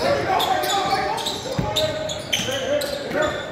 Go, you. go